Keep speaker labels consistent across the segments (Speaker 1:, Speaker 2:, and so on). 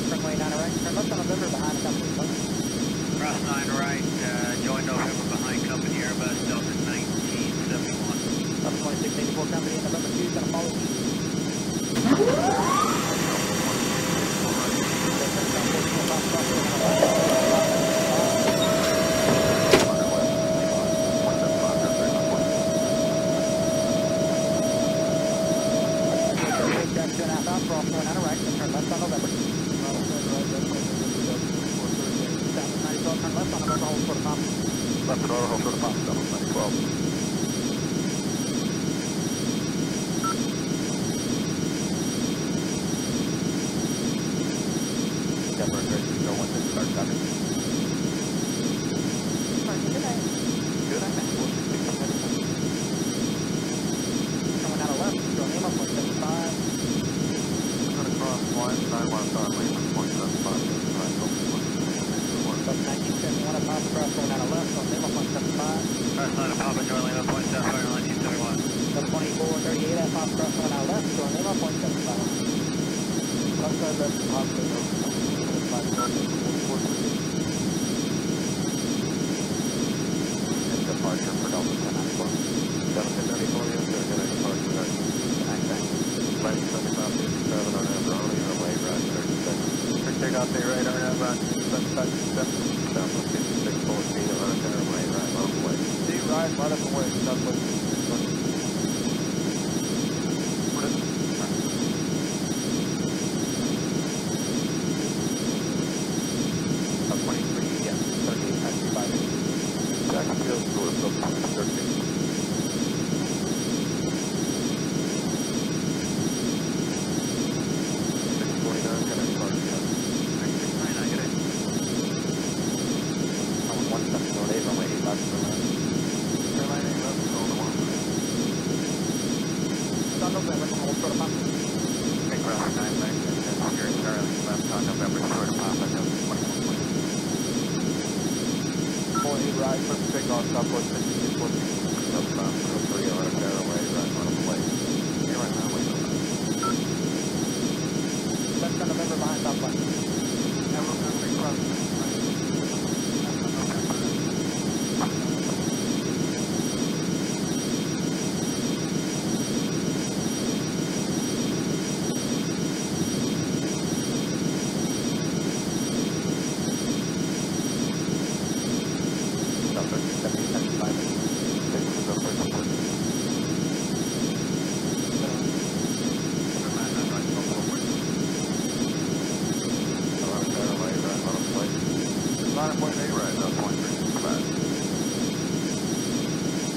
Speaker 1: 3, cross runway 9 right. Turn left on November behind company.
Speaker 2: Cross 9 right, uh, join November behind company Airbus Delta 1971.
Speaker 1: Delta 2684 company November 2 is going to follow. Jack 2 and a half out, cross going out of right, then turn left on November. South 90 turn left on November, hold for the top.
Speaker 3: For the pop, double 912.
Speaker 1: Denver, ready to go once it starts up.
Speaker 3: Good, I think we'll just pick up anything.
Speaker 1: Coming out of left, going in up 175.
Speaker 3: I'm gonna cross line, 915, Lehman, 0.75, right, go for
Speaker 1: But 1971 up Papa Cross going out of left, going in up 175.
Speaker 2: Cross 9 Papa Joy Lima, point fire 1971.
Speaker 1: Up 24, 38 at Papa Cross going out left, going in 175.
Speaker 3: Left side, left, hospital, 512, And departure for Delta 1094. Delta 1094, yes, sir, good departure, right. Landing 75, 57 on Abroni, runway right 36. For takeoff, day right, RNAV right 75, Southwest 5614, on a runway right, on the way. D right, right up the way,
Speaker 2: right,
Speaker 3: first take off, stop, 14, 14. Line point A right, no point five.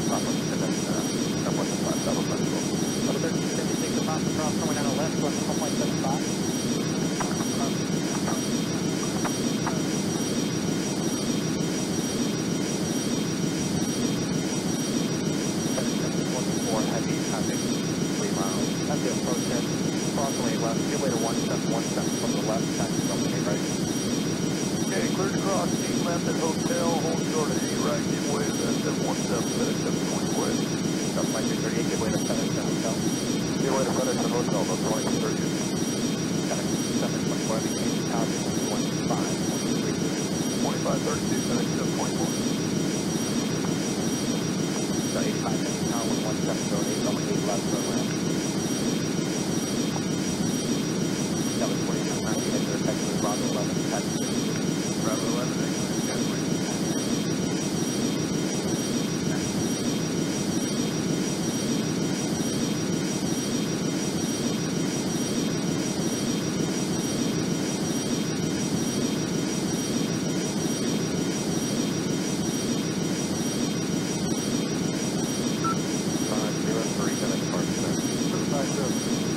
Speaker 3: Papa, step in, uh, double five, double five,
Speaker 1: double five. Double take the pass across, coming down the left, going to
Speaker 3: 1.75. Heavy traffic, three miles. That's the approach head. Cross left, give way to 171, 171. Keep left at hotel, hold short at eight right, give way to that step, one step, FedEx step west.
Speaker 1: Up 2338, give way to FedEx to hotel.
Speaker 3: Give way to FedEx at hotel, about twenty to thirty.
Speaker 1: FedEx 724, became tower 125,
Speaker 3: Twenty-five thirty-two, FedEx step twenty-one.
Speaker 1: 85 heavy tower, 11708, runway 8 left, for left. Delta 46, 90, exit Bravo 11, taxi.
Speaker 3: Bravo eleven, exit, Gateway. Five zero three, FedEx park sir. Five